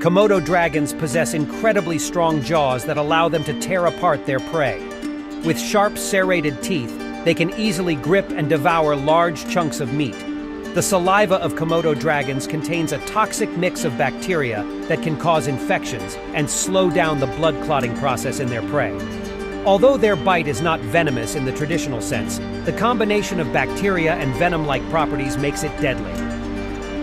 Komodo dragons possess incredibly strong jaws that allow them to tear apart their prey. With sharp serrated teeth, they can easily grip and devour large chunks of meat. The saliva of Komodo dragons contains a toxic mix of bacteria that can cause infections and slow down the blood clotting process in their prey. Although their bite is not venomous in the traditional sense, the combination of bacteria and venom like properties makes it deadly.